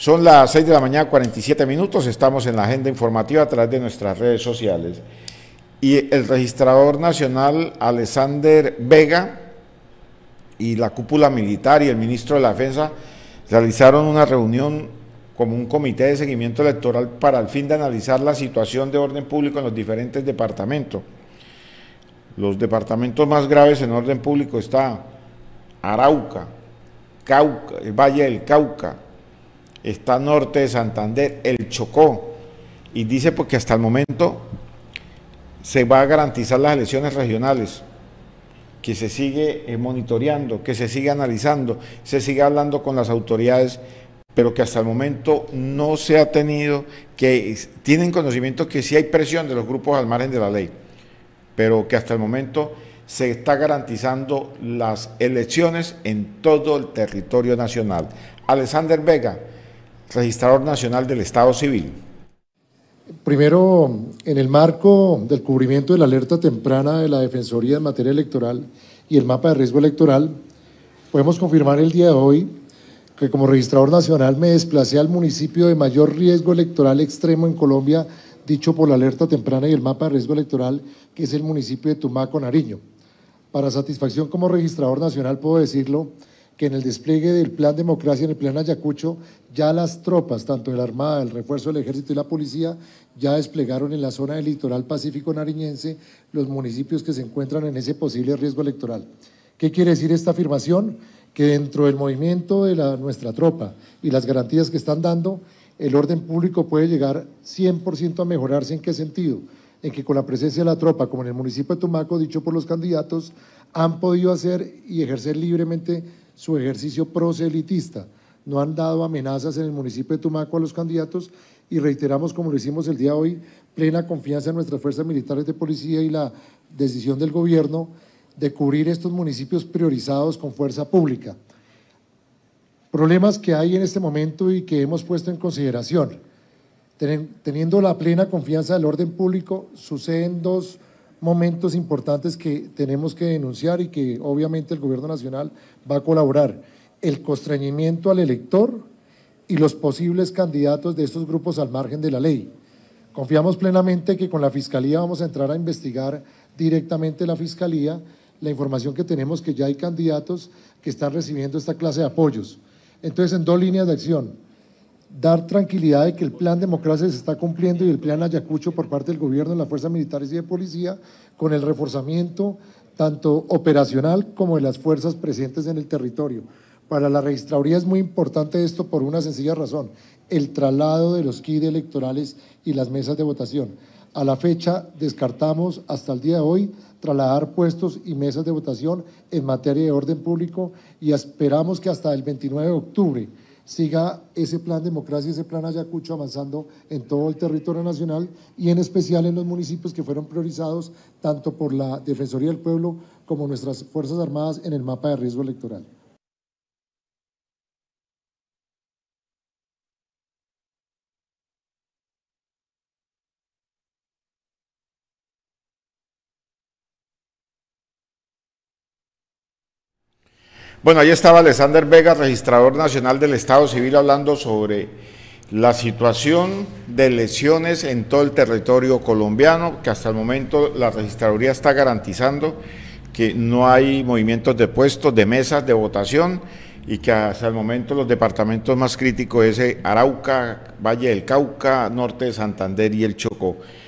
Son las 6 de la mañana, 47 minutos. Estamos en la agenda informativa a través de nuestras redes sociales. Y el registrador nacional Alexander Vega y la cúpula militar y el ministro de la Defensa realizaron una reunión como un comité de seguimiento electoral para el fin de analizar la situación de orden público en los diferentes departamentos. Los departamentos más graves en orden público está Arauca, el Valle del Cauca, está norte de Santander, el Chocó, y dice porque hasta el momento se va a garantizar las elecciones regionales, que se sigue eh, monitoreando, que se sigue analizando, se sigue hablando con las autoridades, pero que hasta el momento no se ha tenido, que tienen conocimiento que sí hay presión de los grupos al margen de la ley, pero que hasta el momento se está garantizando las elecciones en todo el territorio nacional. Alexander Vega, registrador nacional del Estado Civil. Primero, en el marco del cubrimiento de la alerta temprana de la Defensoría en materia electoral y el mapa de riesgo electoral, podemos confirmar el día de hoy que como registrador nacional me desplacé al municipio de mayor riesgo electoral extremo en Colombia, dicho por la alerta temprana y el mapa de riesgo electoral, que es el municipio de Tumaco, Nariño. Para satisfacción como registrador nacional puedo decirlo que en el despliegue del Plan Democracia, en el Plan Ayacucho, ya las tropas, tanto de la Armada, el refuerzo del Ejército y la Policía, ya desplegaron en la zona del litoral pacífico nariñense los municipios que se encuentran en ese posible riesgo electoral. ¿Qué quiere decir esta afirmación? Que dentro del movimiento de la, nuestra tropa y las garantías que están dando, el orden público puede llegar 100% a mejorarse. ¿En qué sentido? En que con la presencia de la tropa, como en el municipio de Tumaco, dicho por los candidatos, han podido hacer y ejercer libremente su ejercicio proselitista. No han dado amenazas en el municipio de Tumaco a los candidatos y reiteramos, como lo hicimos el día de hoy, plena confianza en nuestras fuerzas militares de policía y la decisión del gobierno de cubrir estos municipios priorizados con fuerza pública. Problemas que hay en este momento y que hemos puesto en consideración. Teniendo la plena confianza del orden público, suceden dos momentos importantes que tenemos que denunciar y que obviamente el gobierno nacional va a colaborar. El constreñimiento al elector y los posibles candidatos de estos grupos al margen de la ley. Confiamos plenamente que con la Fiscalía vamos a entrar a investigar directamente la Fiscalía la información que tenemos que ya hay candidatos que están recibiendo esta clase de apoyos. Entonces, en dos líneas de acción dar tranquilidad de que el plan democracia se está cumpliendo y el plan Ayacucho por parte del gobierno, las fuerzas militares y de policía, con el reforzamiento tanto operacional como de las fuerzas presentes en el territorio. Para la registraduría es muy importante esto por una sencilla razón, el traslado de los kits electorales y las mesas de votación. A la fecha descartamos hasta el día de hoy trasladar puestos y mesas de votación en materia de orden público y esperamos que hasta el 29 de octubre siga ese plan democracia, ese plan Ayacucho avanzando en todo el territorio nacional y en especial en los municipios que fueron priorizados tanto por la Defensoría del Pueblo como nuestras Fuerzas Armadas en el mapa de riesgo electoral. Bueno, ahí estaba Alexander Vega, registrador nacional del Estado Civil, hablando sobre la situación de elecciones en todo el territorio colombiano, que hasta el momento la registraduría está garantizando que no hay movimientos de puestos, de mesas de votación y que hasta el momento los departamentos más críticos es Arauca, Valle del Cauca, Norte de Santander y el Chocó.